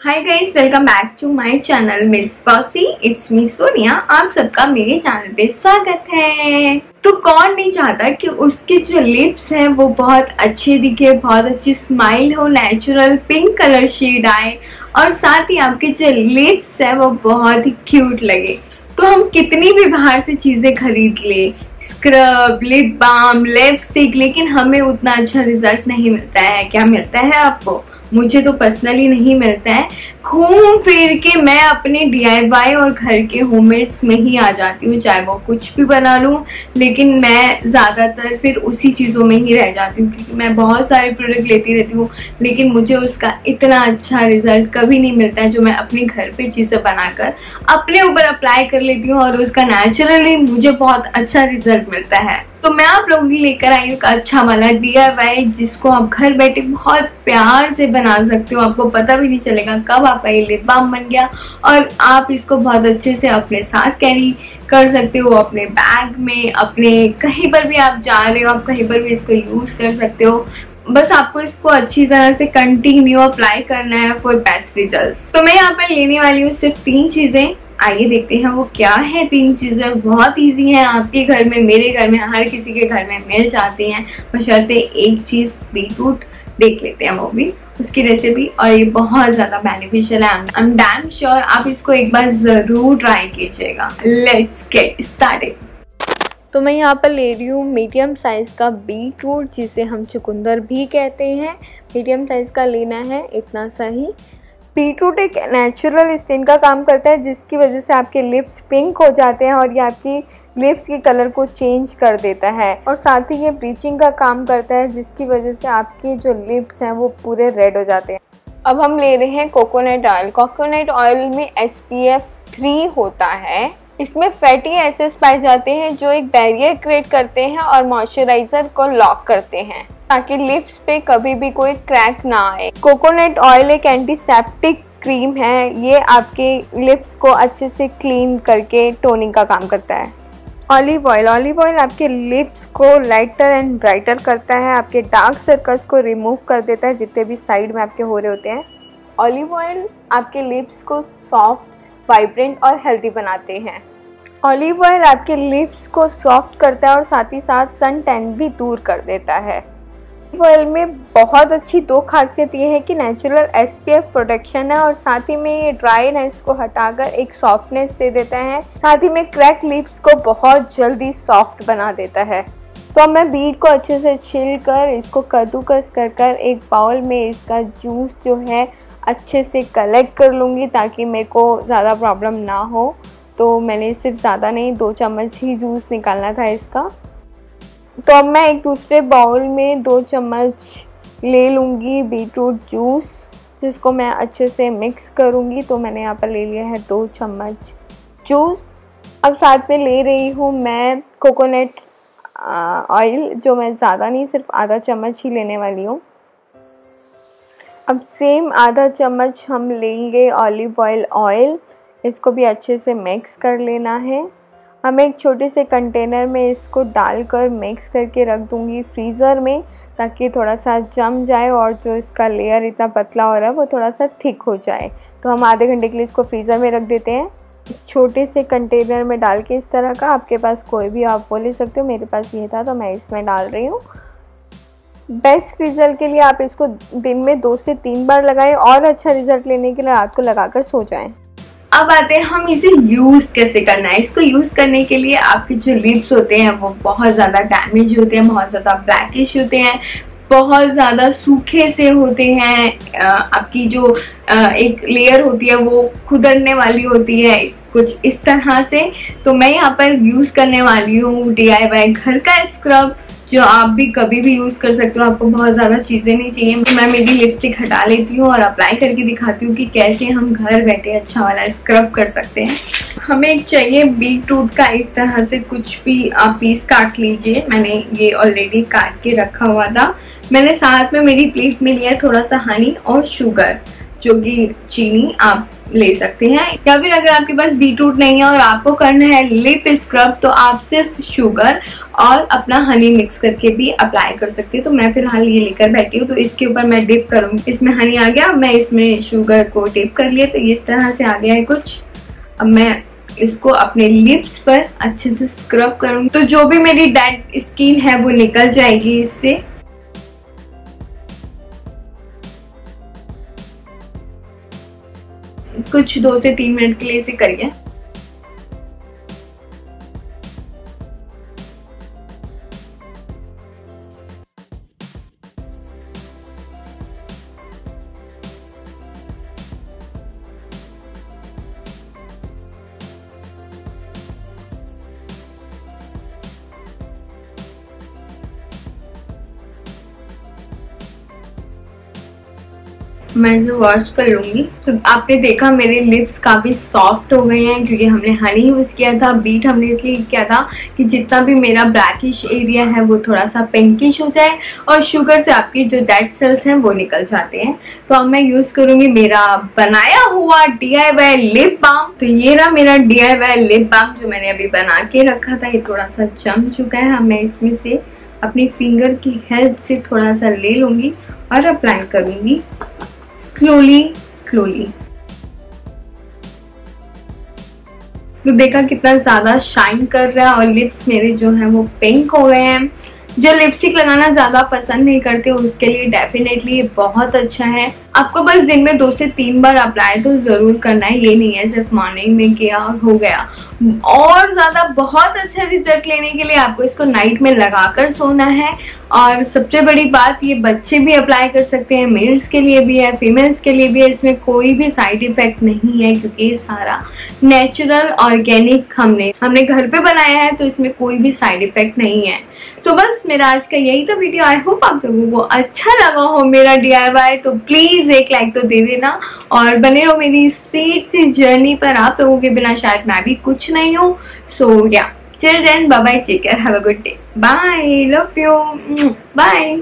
Hi guys welcome back to my channel miss bossy it's me Sonia आप सबका मेरे channel पे स्वागत है। तो कौन नहीं चाहता कि उसके जो लिप्स हैं, वो बहुत अच्छे दिखे, बहुत अच्छी स्माइल हो नेचुरल पिंक कलर शेड आए, और साथ ही आपके जो लिप्स है, वो बहुत ही क्यूट लगे। तो हम कितनी भी बाहर से चीज़ें खरीद ले स्क्रब लिप बाम लिपस्टिक लेकिन हमें उतना अच्छा रिज़ल्ट नहीं मिलता है। क्या मिलता है आपको? मुझे तो पर्सनली नहीं मिलता है। घूम फिर के मैं अपने डी और घर के होममेड्स में ही आ जाती हूँ, चाहे वो कुछ भी बना लूँ। लेकिन मैं ज़्यादातर फिर उसी चीज़ों में ही रह जाती हूँ, क्योंकि मैं बहुत सारे प्रोडक्ट लेती रहती हूँ। लेकिन मुझे उसका इतना अच्छा रिज़ल्ट कभी नहीं मिलता है जो मैं अपने घर पे चीज़ें बनाकर अपने ऊपर अप्लाई कर लेती हूँ और उसका नेचुरली मुझे बहुत अच्छा रिज़ल्ट मिलता है। तो मैं आप लोगों की लेकर आई हूँ अच्छा वाला डी जिसको आप घर बैठे बहुत प्यार से बना सकते हो। आपको पता भी नहीं चलेगा कब आपका ये लिप बाम बन गया और आप इसको बहुत अच्छे से अपने साथ कैरी कर सकते हो, अपने बैग में, अपने कहीं पर भी आप जा रहे हो, आप कहीं पर भी इसको यूज़ कर सकते हो। बस आपको इसको अच्छी तरह से कंटिन्यू अप्लाई करना है फॉर बेस्ट रिज़ल्ट तो मैं यहाँ पर लेने वाली हूँ सिर्फ़ तीन चीज़ें. आइए देखते हैं वो क्या है तीन चीज़ें. बहुत इजी हैं. आपके घर में, मेरे घर में, हर किसी के घर में मिल जाती हैं. बशर्ते एक चीज़ बीटरूट देख लेते हैं वो भी. उसकी रेसिपी और ये बहुत ज़्यादा बेनिफिशियल है. आई एम डैम श्योर आप इसको एक बार ज़रूर ट्राई कीजिएगा. लेट्स गेट स्टार्टेड तो मैं यहाँ पर ले रही हूँ मीडियम साइज़ का बीट रूट जिसे हम चुकंदर भी कहते हैं। मीडियम साइज़ का लेना है इतना सही बीट रूट एक नेचुरल स्किन का काम करता है, जिसकी वजह से आपके लिप्स पिंक हो जाते हैं और ये आपकी लिप्स के कलर को चेंज कर देता है। और साथ ही ये ब्लीचिंग का काम करता है, जिसकी वजह से आपके जो लिप्स हैं वो पूरे रेड हो जाते हैं। अब हम ले रहे हैं कोकोनट ऑयल कोकोनट ऑयल में एस पी एफ़ थ्री होता है। इसमें फैटी एसिड्स पाए जाते हैं जो एक बैरियर क्रिएट करते हैं और मॉइस्चराइजर को लॉक करते हैं, ताकि लिप्स पे कभी भी कोई क्रैक ना आए। कोकोनट ऑयल एक एंटीसेप्टिक क्रीम है। ये आपके लिप्स को अच्छे से क्लीन करके टोनिंग का काम करता है। ऑलिव ऑयल ऑलिव ऑयल आपके लिप्स को लाइटर एंड ब्राइटर करता है। आपके डार्क सर्कल्स को रिमूव कर देता है, जितने भी साइड में आपके हो रहे होते हैं। ऑलिव ऑयल आपके लिप्स को सॉफ्ट वाइब्रेंट और हेल्दी बनाते हैं। ऑलिव ऑयल आपके लिप्स को सॉफ्ट करता है और साथ ही साथ सन टैन भी दूर कर देता है। ऑलिव ऑयल में बहुत अच्छी दो खासियत ये है कि नेचुरल एस प्रोटेक्शन है और साथ ही में ये ड्राईनेस को हटाकर एक सॉफ्टनेस दे देता है। साथ ही में क्रैक लिप्स को बहुत जल्दी सॉफ्ट बना देता है। तो मैं बीट को अच्छे से छिल कर, इसको कद्दूकस कर कर एक बाउल में इसका जूस जो है अच्छे से कलेक्ट कर लूँगी ताकि मेरे को ज़्यादा प्रॉब्लम ना हो। तो मैंने सिर्फ़ ज़्यादा नहीं, दो चम्मच ही जूस निकालना था इसका। तो अब मैं एक दूसरे बाउल में दो चम्मच ले लूँगी बीटरूट जूस जिसको मैं अच्छे से मिक्स करूँगी। तो मैंने यहाँ पर ले लिया है दो चम्मच जूस अब साथ में ले रही हूँ मैं कोकोनट ऑयल जो मैं ज़्यादा नहीं, सिर्फ़ आधा चम्मच ही लेने वाली हूँ। अब सेम आधा चम्मच हम लेंगे ऑलिव ऑयल ऑयल इसको भी अच्छे से मिक्स कर लेना है. हम एक छोटे से कंटेनर में इसको डालकर मिक्स करके रख दूँगी फ्रीज़र में, ताकि थोड़ा सा जम जाए और जो इसका लेयर इतना पतला हो रहा है, वो थोड़ा सा थिक हो जाए. तो हम आधे घंटे के लिए इसको फ्रीज़र में रख देते हैं. छोटे से कंटेनर में डाल के इस तरह का, आपके पास कोई भी आप वो ले सकते हो. मेरे पास ये था तो मैं इसमें डाल रही हूँ. बेस्ट रिज़ल्ट के लिए आप इसको दिन में दो से तीन बार लगाएँ और अच्छा रिज़ल्ट लेने के लिए रात को लगाकर सो जाएँ। अब आते हैं, हम इसे यूज़ कैसे करना है? इसको यूज़ करने के लिए आपके जो लिप्स होते हैं, वो बहुत ज़्यादा डैमेज होते हैं, बहुत ज़्यादा ब्लैकिश होते हैं, बहुत ज़्यादा सूखे से होते हैं आपकी जो एक लेयर होती है, वो खुदरने वाली होती है, कुछ इस तरह से। तो मैं यहाँ पर यूज़ करने वाली हूँ डी घर का स्क्रब जो आप भी कभी भी यूज़ कर सकते हो, आपको बहुत ज़्यादा चीज़ें नहीं चाहिए। मैं मेरी लिपस्टिक हटा लेती हूँ और अप्लाई करके दिखाती हूँ कि कैसे हम घर बैठे अच्छा वाला स्क्रब कर सकते हैं। हमें एक चाहिए बीट रूट का इस तरह से कुछ भी आप पीस काट लीजिए। मैंने ये ऑलरेडी काट के रखा हुआ था। मैंने साथ में मेरी प्लेट में लिया थोड़ा सा हनी और शुगर जो कि चीनी आप ले सकते हैं, या फिर अगर आपके पास बीटरूट नहीं है और आपको करना है लिप स्क्रब तो आप सिर्फ़ शुगर और अपना हनी मिक्स करके भी अप्लाई कर सकते हैं। तो मैं फ़िलहाल ये लेकर बैठी हूँ तो इसके ऊपर मैं डिप करूँगी इसमें हनी आ गया, मैं इसमें शुगर को डिप कर लिया तो इस तरह से आ गया है कुछ। अब मैं इसको अपने लिप्स पर अच्छे से स्क्रब करूँगी तो जो भी मेरी डेड स्किन है, वो निकल जाएगी इससे। कुछ दो से तीन मिनट के लिए इसे करिए। मैं इसे वॉश कर लूँगी। तो आपने देखा मेरे लिप्स काफ़ी सॉफ्ट हो गए हैं, क्योंकि हमने हनी यूज़ किया था बीट हमने इसलिए किया था कि जितना भी मेरा ब्लैकिश एरिया है, वो थोड़ा सा पिंकिश हो जाए और शुगर से आपकी जो डेड सेल्स हैं, वो निकल जाते हैं। तो अब मैं यूज़ करूँगी मेरा बनाया हुआ डी लिप बाम तो ये रहा मेरा डी लिप बाम जो मैंने अभी बना के रखा था। ये थोड़ा सा जम चुका है। अब मैं इसमें से अपनी फिंगर की हेल्प से थोड़ा सा ले लूँगी और अप्लाई करूँगी। स्लोली स्लोली तो देखा कितना ज़्यादा शाइन कर रहा है और लिप्स मेरे जो है वो पिंक हो गए हैं। जो लिपस्टिक लगाना ज़्यादा पसंद नहीं करते, उसके लिए डेफिनेटली बहुत अच्छा है। आपको बस दिन में दो से तीन बार अप्लाई तो ज़रूर करना है। ये नहीं है, सिर्फ़ मॉर्निंग में किया और हो गया। और ज़्यादा बहुत अच्छा रिज़ल्ट लेने के लिए आपको इसको नाइट में लगाकर सोना है। और सबसे बड़ी बात, ये बच्चे भी अप्लाई कर सकते हैं। मेल्स के लिए भी है फीमेल्स के लिए भी है। इसमें कोई भी साइड इफ़ेक्ट नहीं है, क्योंकि ये सारा नेचुरल ऑर्गेनिक हमने हमने घर पे बनाया है तो इसमें कोई भी साइड इफ़ेक्ट नहीं है। तो बस, मेरा आज का यही तो वीडियो आई होप आप लोगों को अच्छा लगा हो मेरा डीआईवाई तो प्लीज़ एक लाइक तो दे देना। और बने रहो मेरी स्पीड सी जर्नी पर। आप लोगों के बिना शायद मैं भी कुछ नहीं हूँ। So yeah chill bye bye take care have a good day bye love you bye